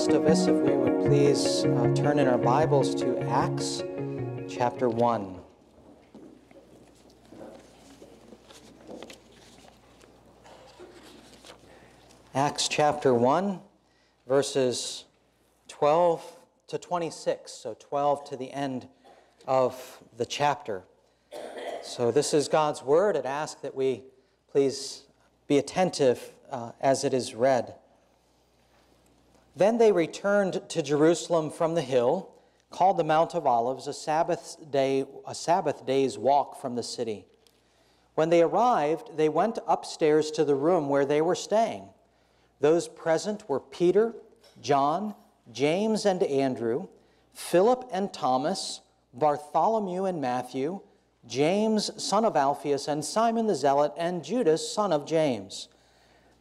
rest of us, if we would please uh, turn in our Bibles to Acts chapter 1. Acts chapter 1, verses 12 to 26, so 12 to the end of the chapter. So, this is God's word. I'd ask that we please be attentive uh, as it is read. Then they returned to Jerusalem from the hill, called the Mount of Olives, a Sabbath day, a Sabbath day's walk from the city. When they arrived, they went upstairs to the room where they were staying. Those present were Peter, John, James and Andrew, Philip and Thomas, Bartholomew and Matthew, James, son of Alphaeus, and Simon the Zealot, and Judas, son of James.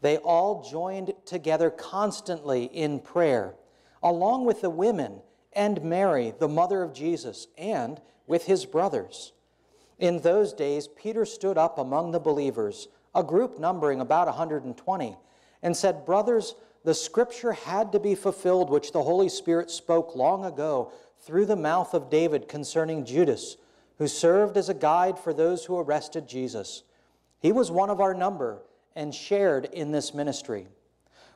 They all joined together constantly in prayer, along with the women and Mary, the mother of Jesus, and with his brothers. In those days, Peter stood up among the believers, a group numbering about 120, and said, Brothers, the scripture had to be fulfilled which the Holy Spirit spoke long ago through the mouth of David concerning Judas, who served as a guide for those who arrested Jesus. He was one of our number and shared in this ministry.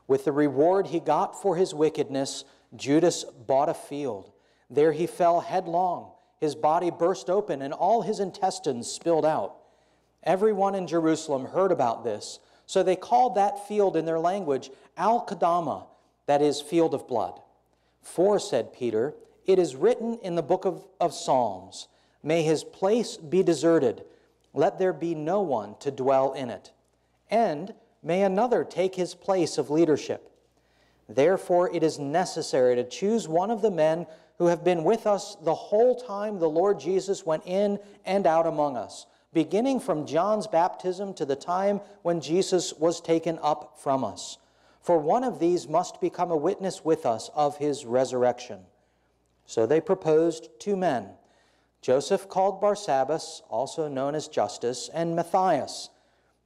With the reward he got for his wickedness, Judas bought a field. There he fell headlong. His body burst open and all his intestines spilled out. Everyone in Jerusalem heard about this, so they called that field in their language Akeldama, that is, field of blood. For, said Peter, it is written in the book of, of Psalms, May his place be deserted, let there be no one to dwell in it and may another take his place of leadership. Therefore, it is necessary to choose one of the men who have been with us the whole time the Lord Jesus went in and out among us, beginning from John's baptism to the time when Jesus was taken up from us. For one of these must become a witness with us of his resurrection. So they proposed two men Joseph called Barsabbas, also known as Justus, and Matthias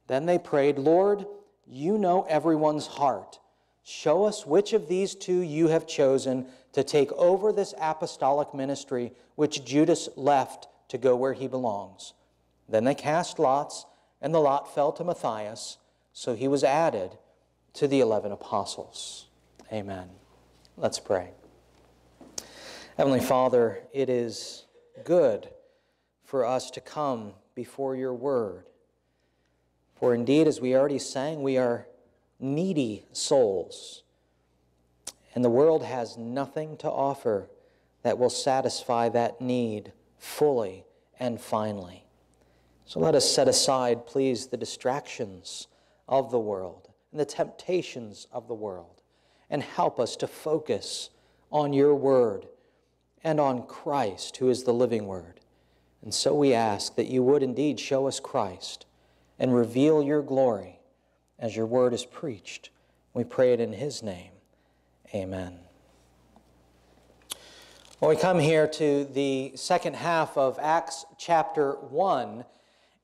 then they prayed, Lord, you know everyone's heart. Show us which of these two you have chosen to take over this apostolic ministry which Judas left to go where he belongs. Then they cast lots, and the lot fell to Matthias, so he was added to the eleven apostles. Amen. Let's pray. Heavenly Father, it is good for us to come before your word for indeed, as we already sang, we are needy souls. And the world has nothing to offer that will satisfy that need fully and finally. So let us set aside, please, the distractions of the world and the temptations of the world and help us to focus on your word and on Christ, who is the living word. And so we ask that you would indeed show us Christ and reveal your glory as your word is preached. We pray it in his name. Amen. Well, we come here to the second half of Acts chapter 1,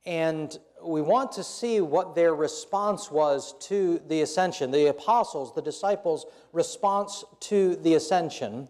and we want to see what their response was to the ascension, the apostles, the disciples' response to the ascension.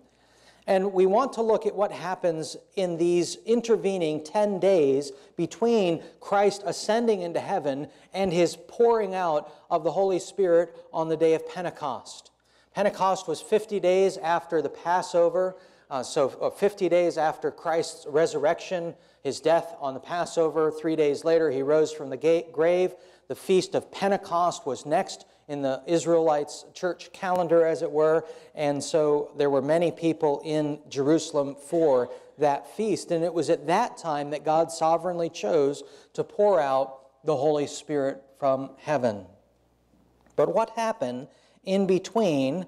And we want to look at what happens in these intervening 10 days between Christ ascending into heaven and his pouring out of the Holy Spirit on the day of Pentecost. Pentecost was 50 days after the Passover, uh, so uh, 50 days after Christ's resurrection, his death on the Passover. Three days later, he rose from the grave. The feast of Pentecost was next in the Israelites' church calendar, as it were. And so there were many people in Jerusalem for that feast. And it was at that time that God sovereignly chose to pour out the Holy Spirit from heaven. But what happened in between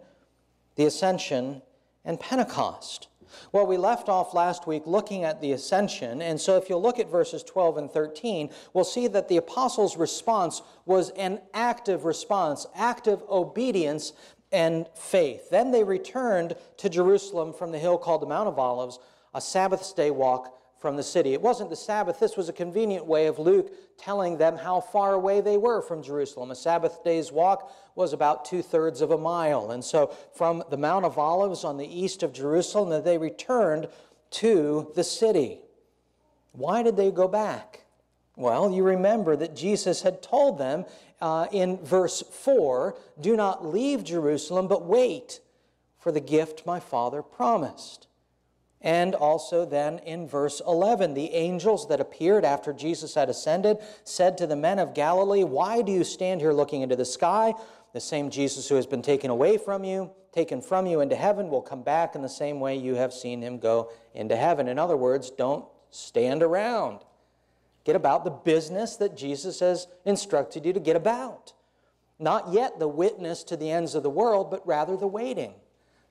the ascension and Pentecost? Well, we left off last week looking at the ascension, and so if you'll look at verses 12 and 13, we'll see that the apostles' response was an active response, active obedience and faith. Then they returned to Jerusalem from the hill called the Mount of Olives, a Sabbath day walk from the city. It wasn't the Sabbath. This was a convenient way of Luke telling them how far away they were from Jerusalem. A Sabbath day's walk was about two thirds of a mile. And so from the Mount of Olives on the east of Jerusalem, they returned to the city. Why did they go back? Well, you remember that Jesus had told them uh, in verse 4 do not leave Jerusalem, but wait for the gift my Father promised. And also, then in verse 11, the angels that appeared after Jesus had ascended said to the men of Galilee, Why do you stand here looking into the sky? The same Jesus who has been taken away from you, taken from you into heaven, will come back in the same way you have seen him go into heaven. In other words, don't stand around. Get about the business that Jesus has instructed you to get about. Not yet the witness to the ends of the world, but rather the waiting.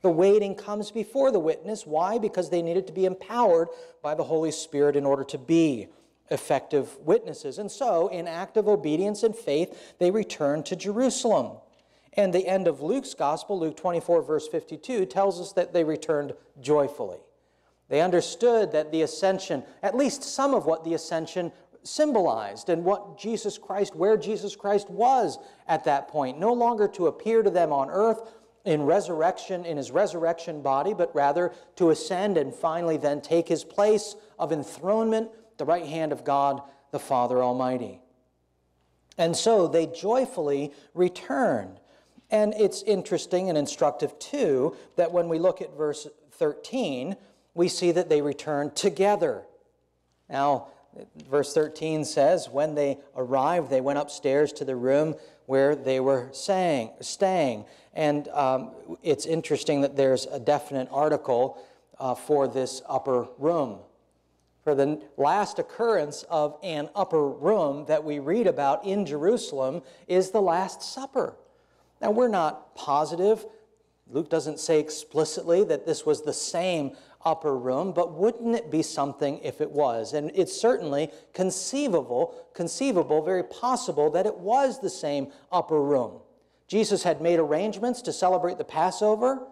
The waiting comes before the witness. Why? Because they needed to be empowered by the Holy Spirit in order to be effective witnesses. And so, in active obedience and faith, they returned to Jerusalem. And the end of Luke's gospel, Luke 24, verse 52, tells us that they returned joyfully. They understood that the ascension, at least some of what the ascension symbolized and what Jesus Christ, where Jesus Christ was at that point. No longer to appear to them on earth in resurrection, in his resurrection body, but rather to ascend and finally then take his place of enthronement, the right hand of God the Father Almighty. And so they joyfully returned. And it's interesting and instructive, too, that when we look at verse 13, we see that they returned together. Now, Verse 13 says, When they arrived, they went upstairs to the room where they were saying, staying. And um, it's interesting that there's a definite article uh, for this upper room. For the last occurrence of an upper room that we read about in Jerusalem is the Last Supper. Now, we're not positive. Luke doesn't say explicitly that this was the same upper room, but wouldn't it be something if it was? And it's certainly conceivable, conceivable, very possible that it was the same upper room. Jesus had made arrangements to celebrate the Passover,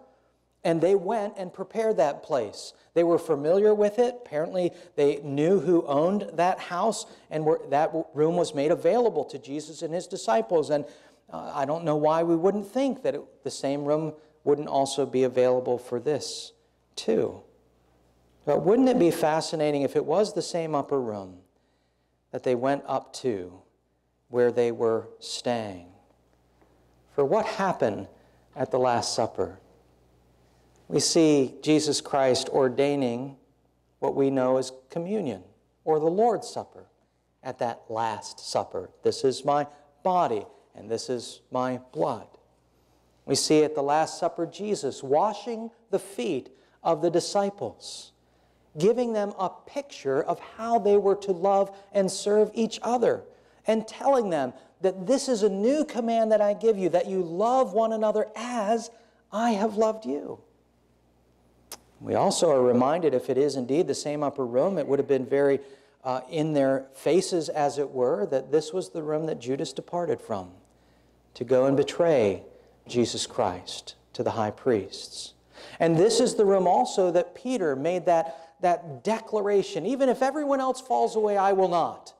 and they went and prepared that place. They were familiar with it. Apparently, they knew who owned that house, and were, that room was made available to Jesus and his disciples. And uh, I don't know why we wouldn't think that it, the same room wouldn't also be available for this, too. But wouldn't it be fascinating if it was the same upper room that they went up to where they were staying? For what happened at the Last Supper? We see Jesus Christ ordaining what we know as communion or the Lord's Supper at that Last Supper. This is my body and this is my blood. We see at the Last Supper Jesus washing the feet of the disciples giving them a picture of how they were to love and serve each other, and telling them that this is a new command that I give you, that you love one another as I have loved you. We also are reminded, if it is indeed the same upper room, it would have been very uh, in their faces, as it were, that this was the room that Judas departed from to go and betray Jesus Christ to the high priests. And this is the room also that Peter made that that declaration even if everyone else falls away, I will not.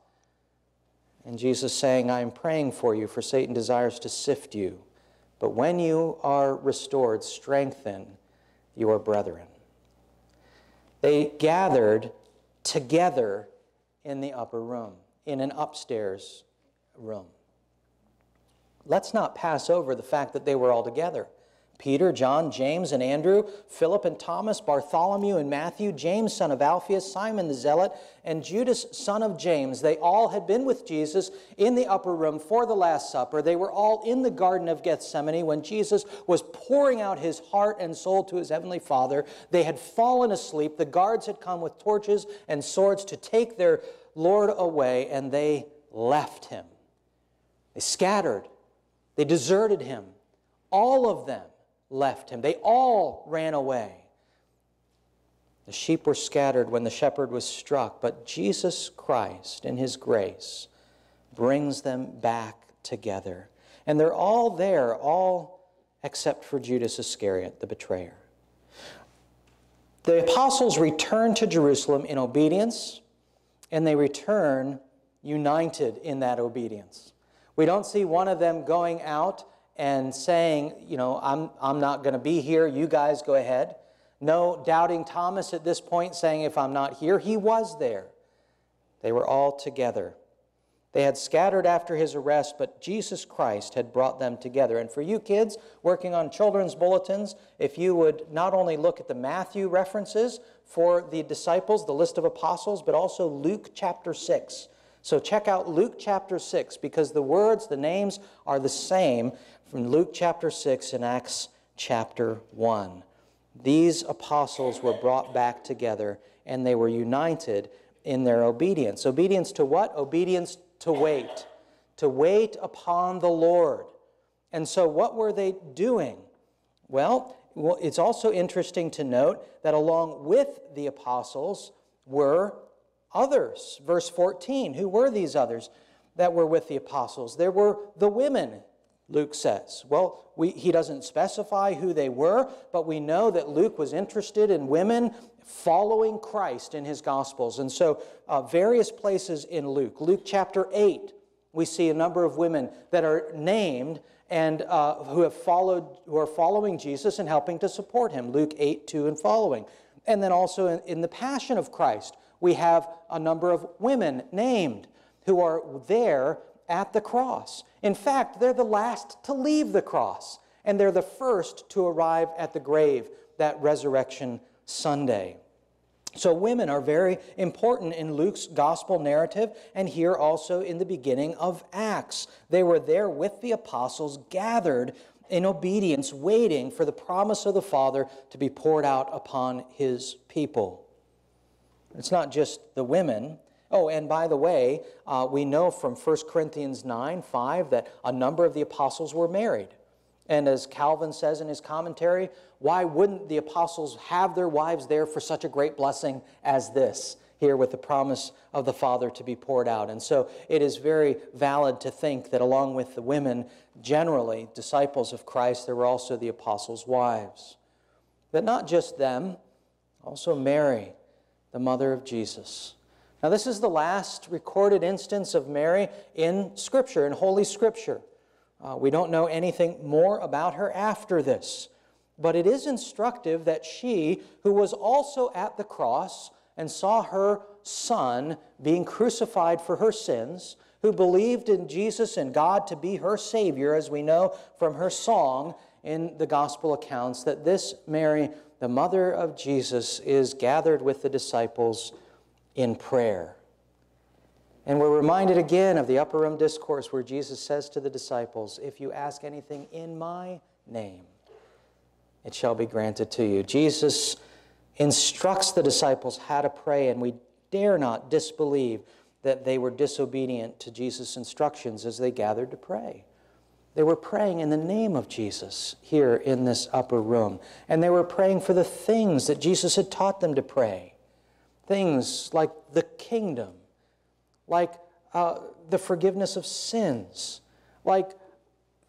And Jesus saying, I am praying for you, for Satan desires to sift you. But when you are restored, strengthen your brethren. They gathered together in the upper room, in an upstairs room. Let's not pass over the fact that they were all together. Peter, John, James, and Andrew, Philip and Thomas, Bartholomew and Matthew, James, son of Alphaeus, Simon the Zealot, and Judas, son of James. They all had been with Jesus in the upper room for the Last Supper. They were all in the Garden of Gethsemane when Jesus was pouring out his heart and soul to his heavenly Father. They had fallen asleep. The guards had come with torches and swords to take their Lord away, and they left him. They scattered, they deserted him. All of them left him. They all ran away. The sheep were scattered when the shepherd was struck, but Jesus Christ, in his grace, brings them back together. And they're all there, all except for Judas Iscariot, the betrayer. The apostles return to Jerusalem in obedience, and they return united in that obedience. We don't see one of them going out and saying, you know, I'm, I'm not going to be here, you guys go ahead. No doubting Thomas at this point saying, if I'm not here, he was there. They were all together. They had scattered after his arrest, but Jesus Christ had brought them together. And for you kids working on children's bulletins, if you would not only look at the Matthew references for the disciples, the list of apostles, but also Luke chapter 6. So check out Luke chapter 6 because the words, the names are the same from Luke chapter 6 and Acts chapter 1. These apostles were brought back together and they were united in their obedience. Obedience to what? Obedience to wait, to wait upon the Lord. And so, what were they doing? Well, it's also interesting to note that along with the apostles were others. Verse 14 Who were these others that were with the apostles? There were the women, Luke says. Well, we, he doesn't specify who they were, but we know that Luke was interested in women following Christ in his Gospels. And so, uh, various places in Luke, Luke chapter 8, we see a number of women that are named and uh, who have followed, who are following Jesus and helping to support him. Luke 8, 2 and following. And then also in, in the Passion of Christ, we have a number of women named who are there at the cross. In fact, they're the last to leave the cross, and they're the first to arrive at the grave that resurrection Sunday. So, women are very important in Luke's gospel narrative and here also in the beginning of Acts. They were there with the apostles, gathered in obedience, waiting for the promise of the Father to be poured out upon his people. It's not just the women. Oh, and by the way, uh, we know from 1 Corinthians 9 5 that a number of the apostles were married. And as Calvin says in his commentary, why wouldn't the apostles have their wives there for such a great blessing as this? Here, with the promise of the Father to be poured out. And so it is very valid to think that along with the women, generally disciples of Christ, there were also the apostles' wives. But not just them, also Mary, the mother of Jesus. Now, this is the last recorded instance of Mary in Scripture, in Holy Scripture. Uh, we don't know anything more about her after this. But it is instructive that she, who was also at the cross and saw her son being crucified for her sins, who believed in Jesus and God to be her Savior, as we know from her song in the gospel accounts, that this Mary, the mother of Jesus, is gathered with the disciples in prayer. And we're reminded again of the upper room discourse where Jesus says to the disciples, If you ask anything in my name, it shall be granted to you. Jesus instructs the disciples how to pray, and we dare not disbelieve that they were disobedient to Jesus' instructions as they gathered to pray. They were praying in the name of Jesus here in this upper room, and they were praying for the things that Jesus had taught them to pray. Things like the kingdom, like uh, the forgiveness of sins, like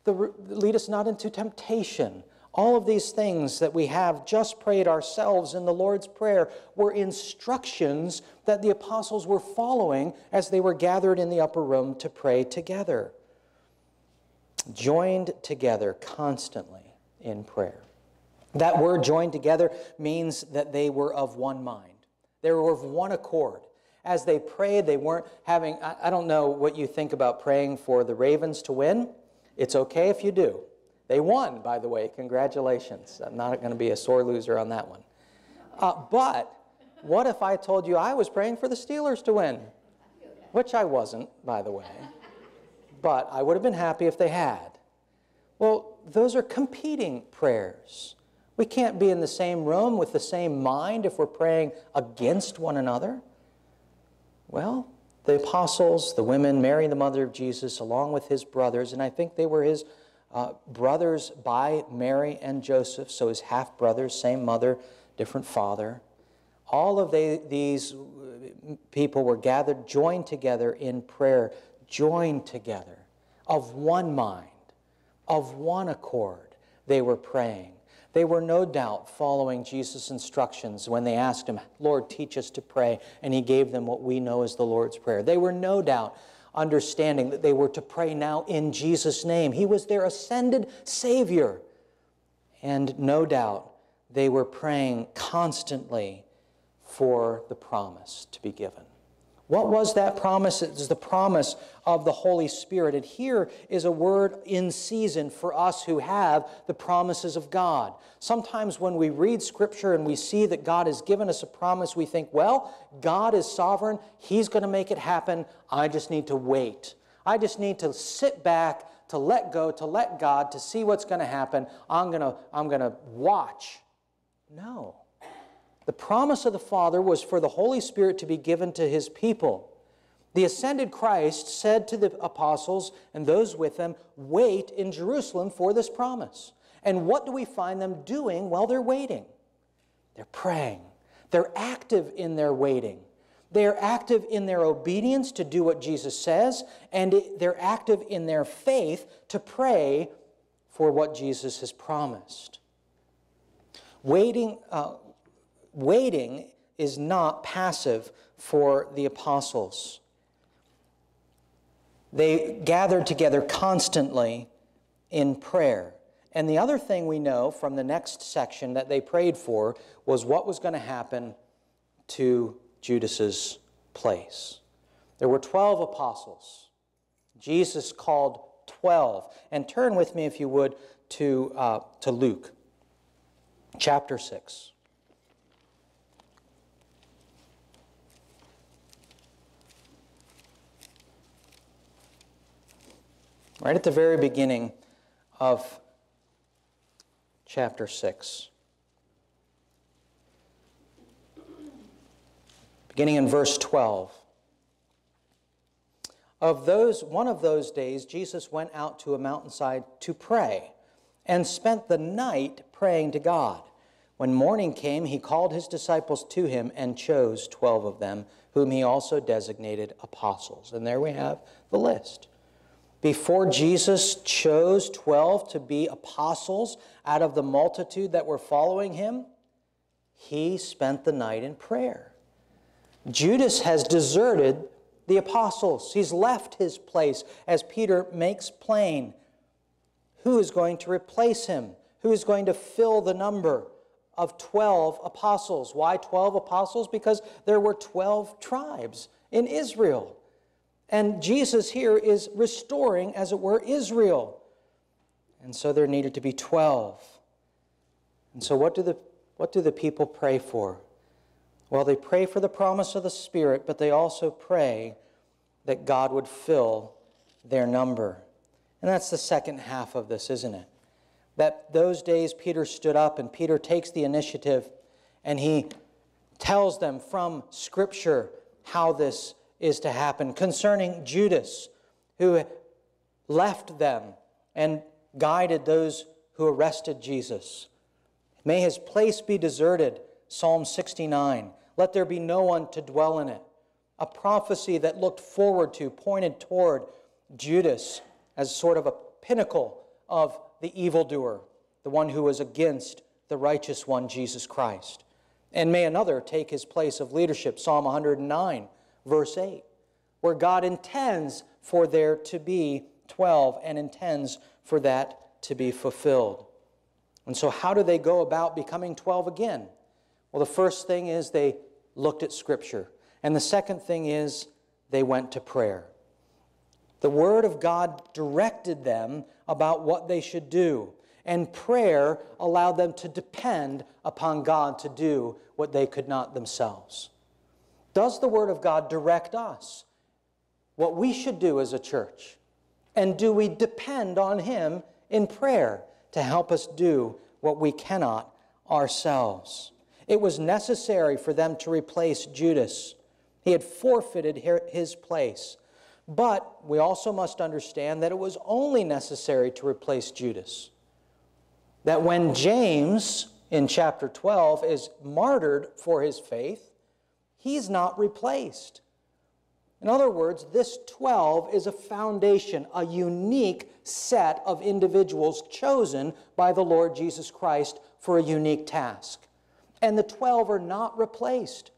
the, lead us not into temptation. All of these things that we have just prayed ourselves in the Lord's Prayer were instructions that the apostles were following as they were gathered in the upper room to pray together. Joined together constantly in prayer. That word joined together means that they were of one mind, they were of one accord as they prayed, they weren't having, I, don't know what you think about praying for the Ravens to win. It's okay if you do. They won, by the way. Congratulations. I'm not going to be a sore loser on that one. Uh, but what if I told you I was praying for the Steelers to win? Which I wasn't, by the way. But I would have been happy if they had. Well, those are competing prayers. We can't be in the same room with the same mind if we're praying against one another. Well, the apostles, the women, Mary, the mother of Jesus, along with his brothers, and I think they were his uh, brothers by Mary and Joseph, so his half brothers, same mother, different father. All of they, these people were gathered, joined together in prayer, joined together, of one mind, of one accord. They were praying. They were no doubt following Jesus' instructions when they asked him, Lord, teach us to pray, and he gave them what we know as the Lord's Prayer. They were no doubt understanding that they were to pray now in Jesus' name. He was their ascended Savior. And no doubt they were praying constantly for the promise to be given. What was that promise? It's the promise of the Holy Spirit. And here is a word in season for us who have the promises of God. Sometimes when we read Scripture and we see that God has given us a promise, we think, well, God is sovereign. He's going to make it happen. I just need to wait. I just need to sit back, to let go, to let God, to see what's going to happen. I'm going to, I'm going to watch. No. The promise of the Father was for the Holy Spirit to be given to his people. The ascended Christ said to the apostles and those with them, Wait in Jerusalem for this promise. And what do we find them doing while they're waiting? They're praying. They're active in their waiting. They are active in their obedience to do what Jesus says, and they're active in their faith to pray for what Jesus has promised. Waiting, uh, waiting is not passive for the apostles. They gathered together constantly in prayer. And the other thing we know from the next section that they prayed for was what was going to happen to Judas's place. There were 12 apostles. Jesus called 12. And turn with me, if you would, to, uh, to Luke chapter 6. Right at the very beginning of chapter 6. Beginning in verse 12. Of those, one of those days, Jesus went out to a mountainside to pray and spent the night praying to God. When morning came, he called his disciples to him and chose 12 of them, whom he also designated apostles. And there we have the list before Jesus chose 12 to be apostles out of the multitude that were following him, he spent the night in prayer. Judas has deserted the apostles. He's left his place, as Peter makes plain. Who is going to replace him? Who is going to fill the number of 12 apostles? Why 12 apostles? Because there were 12 tribes in Israel. And Jesus here is restoring, as it were, Israel. And so there needed to be 12. And so, what do the, what do the people pray for? Well, they pray for the promise of the Spirit, but they also pray that God would fill their number. And that's the second half of this, isn't it? That those days Peter stood up and Peter takes the initiative and he tells them from Scripture how this is to happen. Concerning Judas, who left them and guided those who arrested Jesus. May his place be deserted, Psalm 69. Let there be no one to dwell in it. A prophecy that looked forward to, pointed toward Judas as sort of a pinnacle of the evildoer, the one who was against the righteous one, Jesus Christ. And may another take his place of leadership, Psalm 109 verse 8, where God intends for there to be 12 and intends for that to be fulfilled. And so, how do they go about becoming 12 again? Well, the first thing is they looked at Scripture. And the second thing is they went to prayer. The Word of God directed them about what they should do, and prayer allowed them to depend upon God to do what they could not themselves. Does the Word of God direct us? What we should do as a church? And do we depend on Him in prayer to help us do what we cannot ourselves? It was necessary for them to replace Judas. He had forfeited his place. But we also must understand that it was only necessary to replace Judas. That when James, in chapter 12, is martyred for his faith, he's not replaced. In other words, this 12 is a foundation, a unique set of individuals chosen by the Lord Jesus Christ for a unique task. And the 12 are not replaced.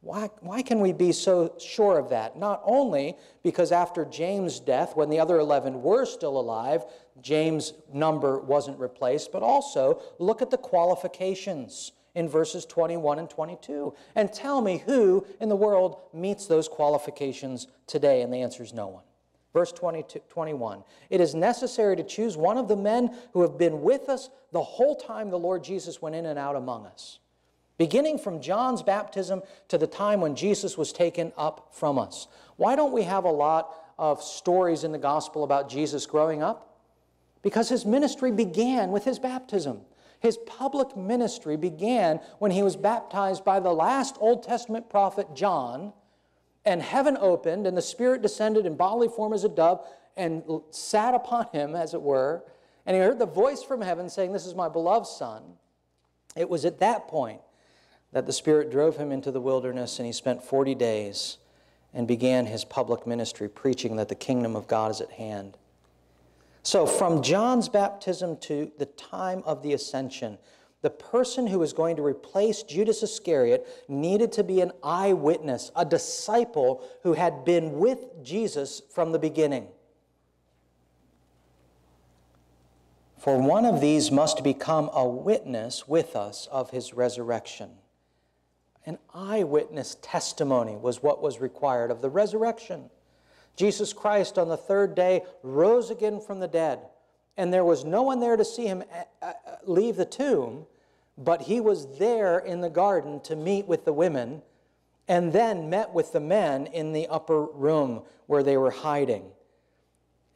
Why, why can we be so sure of that? Not only because after James' death, when the other 11 were still alive, James' number wasn't replaced, but also look at the qualifications in verses 21 and 22 and tell me who in the world meets those qualifications today. And the answer is no one. Verse 22, 21 It is necessary to choose one of the men who have been with us the whole time the Lord Jesus went in and out among us beginning from John's baptism to the time when Jesus was taken up from us. Why don't we have a lot of stories in the gospel about Jesus growing up? Because his ministry began with his baptism. His public ministry began when he was baptized by the last Old Testament prophet John, and heaven opened, and the Spirit descended in bodily form as a dove and sat upon him, as it were. And he heard the voice from heaven saying, This is my beloved Son. It was at that point that the Spirit drove him into the wilderness, and he spent 40 days and began his public ministry, preaching that the kingdom of God is at hand. So, from John's baptism to the time of the ascension, the person who was going to replace Judas Iscariot needed to be an eyewitness, a disciple who had been with Jesus from the beginning. For one of these must become a witness with us of his resurrection. An eyewitness testimony was what was required of the resurrection. Jesus Christ on the third day rose again from the dead, and there was no one there to see him uh, uh, leave the tomb, but he was there in the garden to meet with the women and then met with the men in the upper room where they were hiding.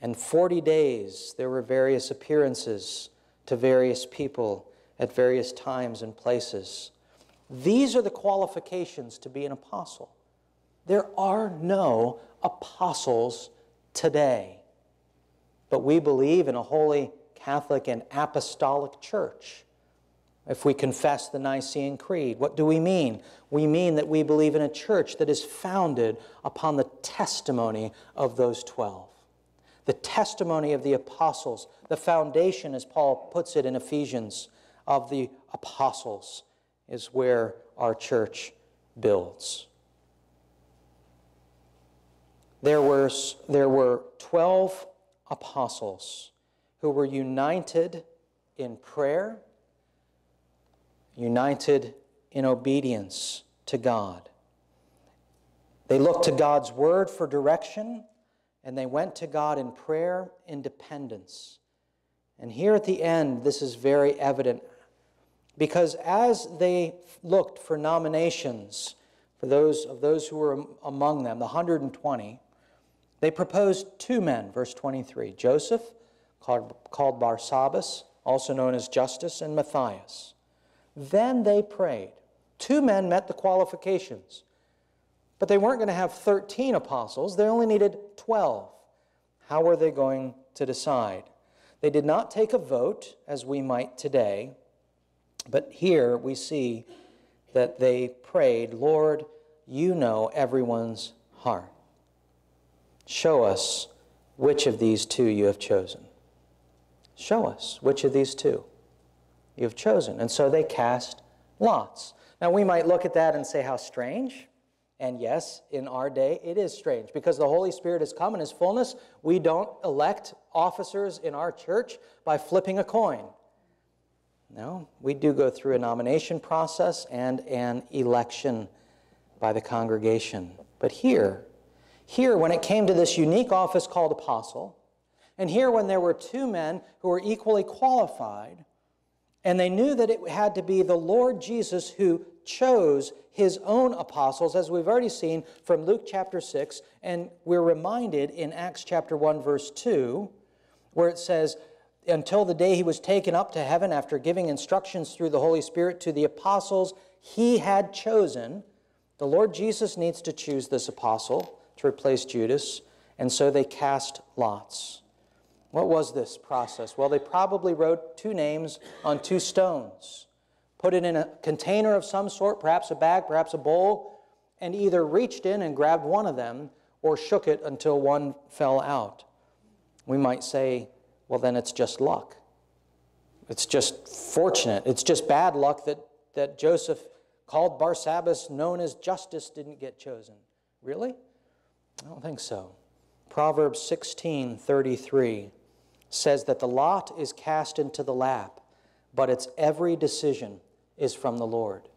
And 40 days there were various appearances to various people at various times and places. These are the qualifications to be an apostle. There are no apostles today, but we believe in a holy Catholic and apostolic church. If we confess the Nicene Creed, what do we mean? We mean that we believe in a church that is founded upon the testimony of those 12. The testimony of the apostles, the foundation, as Paul puts it in Ephesians, of the apostles is where our church builds. There were, there were 12 apostles who were united in prayer, united in obedience to God. They looked to God's word for direction, and they went to God in prayer in dependence. And here at the end, this is very evident because as they looked for nominations for those of those who were among them, the 120, they proposed two men, verse 23 Joseph, called, called Barsabbas, also known as Justus, and Matthias. Then they prayed. Two men met the qualifications, but they weren't going to have 13 apostles, they only needed 12. How were they going to decide? They did not take a vote, as we might today but here we see that they prayed, Lord, you know everyone's heart. Show us which of these two you have chosen. Show us which of these two you have chosen. And so they cast lots. Now we might look at that and say, how strange. And yes, in our day, it is strange because the Holy Spirit has come in His fullness. We don't elect officers in our church by flipping a coin. No, we do go through a nomination process and an election by the congregation. But here, here, when it came to this unique office called apostle, and here when there were two men who were equally qualified, and they knew that it had to be the Lord Jesus who chose his own apostles, as we've already seen from Luke chapter 6, and we're reminded in Acts chapter 1, verse 2, where it says, until the day he was taken up to heaven after giving instructions through the Holy Spirit to the apostles he had chosen. The Lord Jesus needs to choose this apostle to replace Judas, and so they cast lots. What was this process? Well, they probably wrote two names on two stones, put it in a container of some sort, perhaps a bag, perhaps a bowl, and either reached in and grabbed one of them or shook it until one fell out. We might say, well, then it's just luck. It's just fortunate. It's just bad luck that, that Joseph, called Barsabbas, known as Justus, didn't get chosen. Really? I don't think so. Proverbs 16 33 says that the lot is cast into the lap, but its every decision is from the Lord.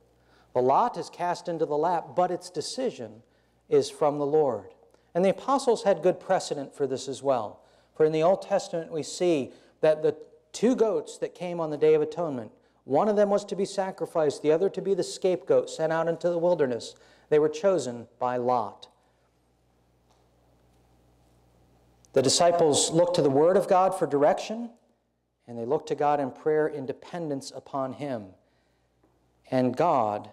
The lot is cast into the lap, but its decision is from the Lord. And the apostles had good precedent for this as well. For in the Old Testament, we see that the two goats that came on the Day of Atonement, one of them was to be sacrificed, the other to be the scapegoat sent out into the wilderness. They were chosen by Lot. The disciples looked to the Word of God for direction, and they looked to God in prayer in dependence upon Him. And God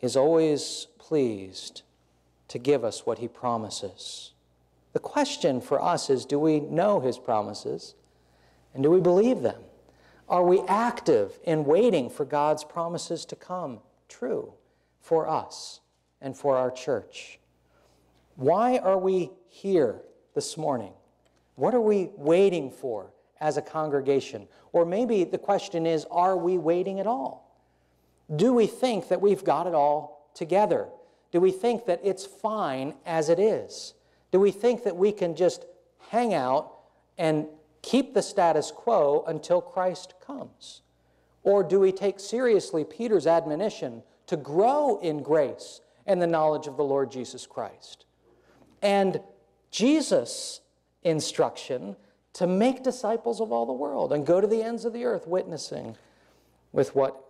is always pleased to give us what He promises. The question for us is do we know His promises and do we believe them? Are we active in waiting for God's promises to come true for us and for our church? Why are we here this morning? What are we waiting for as a congregation? Or maybe the question is are we waiting at all? Do we think that we've got it all together? Do we think that it's fine as it is? Do we think that we can just hang out and keep the status quo until Christ comes? Or do we take seriously Peter's admonition to grow in grace and the knowledge of the Lord Jesus Christ? And Jesus' instruction to make disciples of all the world and go to the ends of the earth witnessing with what,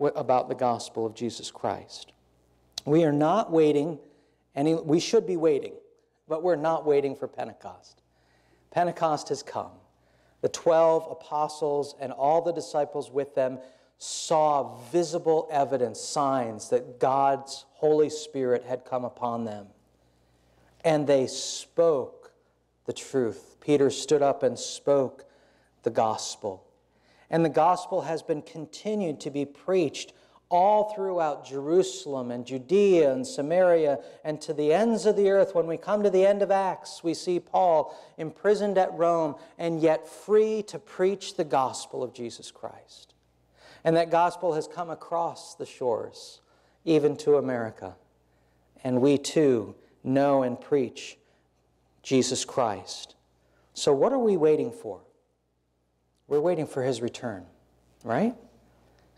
about the gospel of Jesus Christ. We are not waiting any we should be waiting, but we're not waiting for Pentecost. Pentecost has come. The 12 apostles and all the disciples with them saw visible evidence, signs that God's Holy Spirit had come upon them and they spoke the truth. Peter stood up and spoke the gospel. And the gospel has been continued to be preached all throughout Jerusalem and Judea and Samaria and to the ends of the earth. When we come to the end of Acts, we see Paul imprisoned at Rome and yet free to preach the gospel of Jesus Christ. And that gospel has come across the shores, even to America. And we too know and preach Jesus Christ. So, what are we waiting for? We're waiting for his return, right?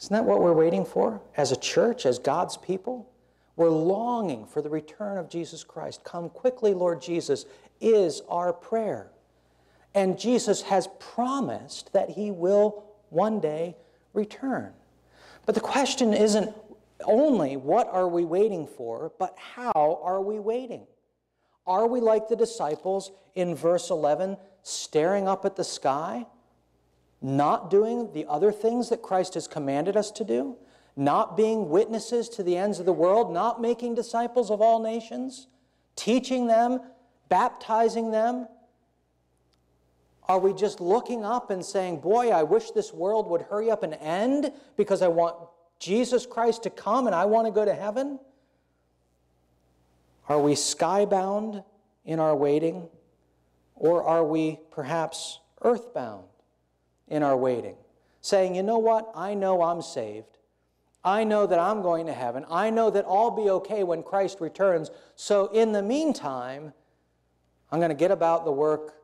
Isn't that what we're waiting for as a church, as God's people? We're longing for the return of Jesus Christ. Come quickly, Lord Jesus, is our prayer. And Jesus has promised that he will one day return. But the question isn't only what are we waiting for, but how are we waiting? Are we like the disciples in verse 11, staring up at the sky, not doing the other things that Christ has commanded us to do, not being witnesses to the ends of the world, not making disciples of all nations, teaching them, baptizing them? Are we just looking up and saying, Boy, I wish this world would hurry up and end because I want Jesus Christ to come and I want to go to heaven? Are we skybound in our waiting? Or are we perhaps earthbound in our waiting? Saying, you know what? I know I'm saved. I know that I'm going to heaven. I know that I'll be okay when Christ returns. So, in the meantime, I'm going to get about the work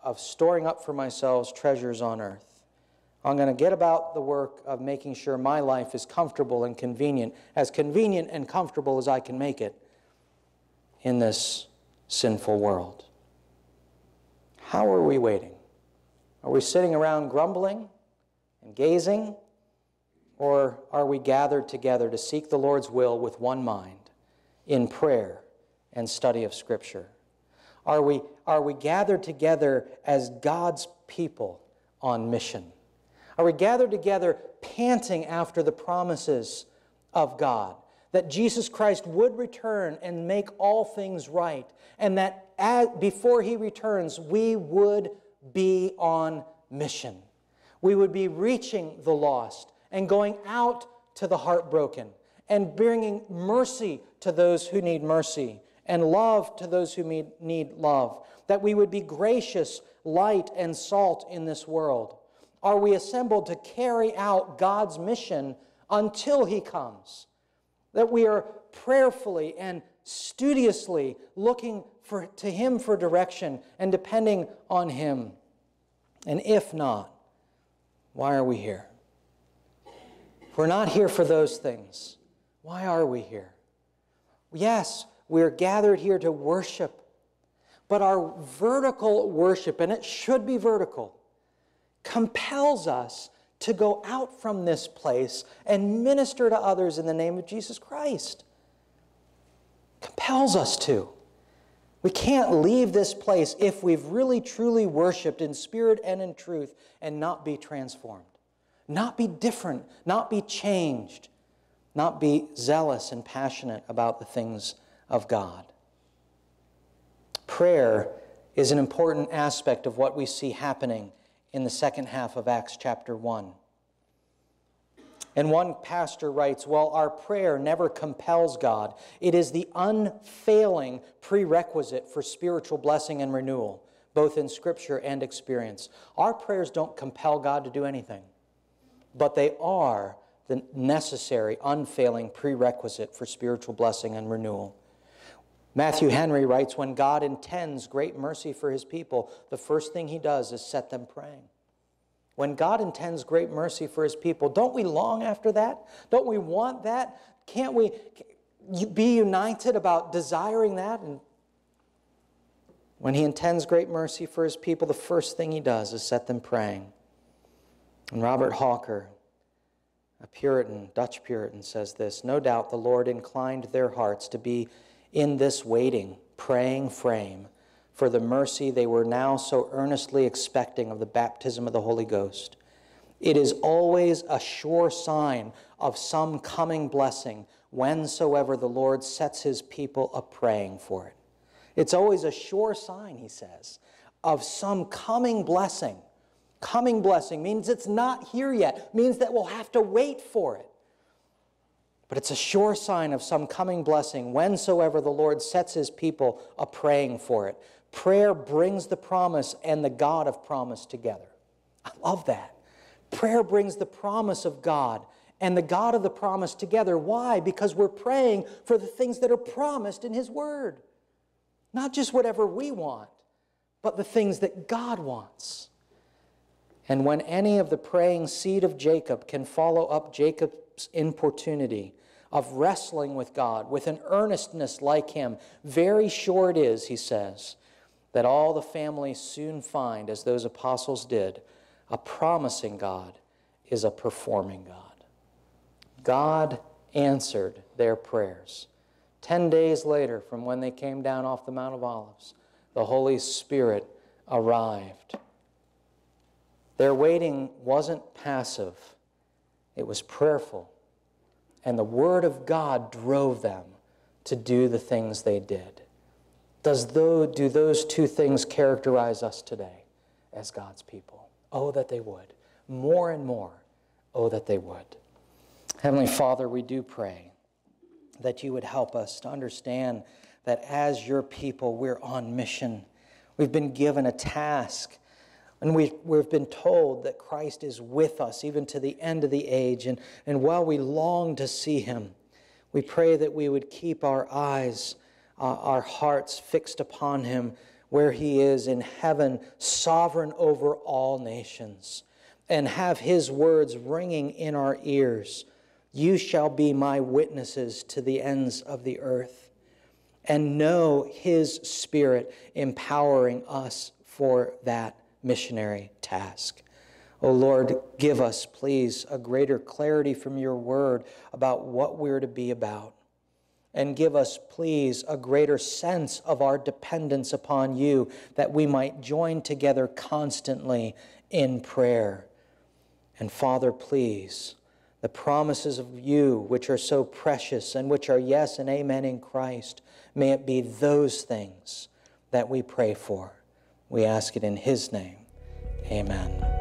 of storing up for myself treasures on earth. I'm going to get about the work of making sure my life is comfortable and convenient, as convenient and comfortable as I can make it in this sinful world. How are we waiting? Are we sitting around grumbling and gazing? Or are we gathered together to seek the Lord's will with one mind in prayer and study of Scripture? Are we, are we gathered together as God's people on mission? Are we gathered together panting after the promises of God? That Jesus Christ would return and make all things right, and that as, before he returns, we would be on mission. We would be reaching the lost and going out to the heartbroken and bringing mercy to those who need mercy and love to those who need love, that we would be gracious, light, and salt in this world? Are we assembled to carry out God's mission until He comes? That we are prayerfully and studiously looking for, to Him for direction and depending on Him? And if not, why are we here? If we're not here for those things, why are we here? Yes, we're gathered here to worship, but our vertical worship, and it should be vertical, compels us to go out from this place and minister to others in the name of Jesus Christ. Compels us to. We can't leave this place if we've really truly worshiped in spirit and in truth and not be transformed, not be different, not be changed, not be zealous and passionate about the things of God. Prayer is an important aspect of what we see happening in the second half of Acts chapter 1. And one pastor writes, Well, our prayer never compels God. It is the unfailing prerequisite for spiritual blessing and renewal, both in Scripture and experience. Our prayers don't compel God to do anything, but they are the necessary, unfailing prerequisite for spiritual blessing and renewal. Matthew Henry writes When God intends great mercy for his people, the first thing he does is set them praying. When God intends great mercy for his people, don't we long after that? Don't we want that? Can't we be united about desiring that? And when he intends great mercy for his people, the first thing he does is set them praying. And Robert Hawker, a Puritan, Dutch Puritan, says this No doubt the Lord inclined their hearts to be in this waiting, praying frame for the mercy they were now so earnestly expecting of the baptism of the Holy Ghost. It is always a sure sign of some coming blessing whensoever the Lord sets his people a praying for it. It's always a sure sign, he says, of some coming blessing. Coming blessing means it's not here yet, means that we'll have to wait for it. But it's a sure sign of some coming blessing whensoever the Lord sets his people a praying for it. Prayer brings the promise and the God of promise together. I love that. Prayer brings the promise of God and the God of the promise together. Why? Because we're praying for the things that are promised in His Word. Not just whatever we want, but the things that God wants. And when any of the praying seed of Jacob can follow up Jacob's importunity of wrestling with God with an earnestness like him, very sure it is, he says, that all the families soon find, as those apostles did, a promising God is a performing God. God answered their prayers. Ten days later, from when they came down off the Mount of Olives, the Holy Spirit arrived. Their waiting wasn't passive, it was prayerful. And the Word of God drove them to do the things they did. Does those, do those two things characterize us today as God's people? Oh, that they would. More and more, oh, that they would. Heavenly Father, we do pray that you would help us to understand that as your people, we're on mission. We've been given a task, and we've, we've been told that Christ is with us even to the end of the age. And, and while we long to see him, we pray that we would keep our eyes uh, our hearts fixed upon him where he is in heaven, sovereign over all nations, and have his words ringing in our ears. You shall be my witnesses to the ends of the earth, and know his spirit empowering us for that missionary task. Oh Lord, give us, please, a greater clarity from your word about what we're to be about and give us, please, a greater sense of our dependence upon you, that we might join together constantly in prayer. And Father, please, the promises of you, which are so precious and which are yes and amen in Christ, may it be those things that we pray for. We ask it in His name. Amen.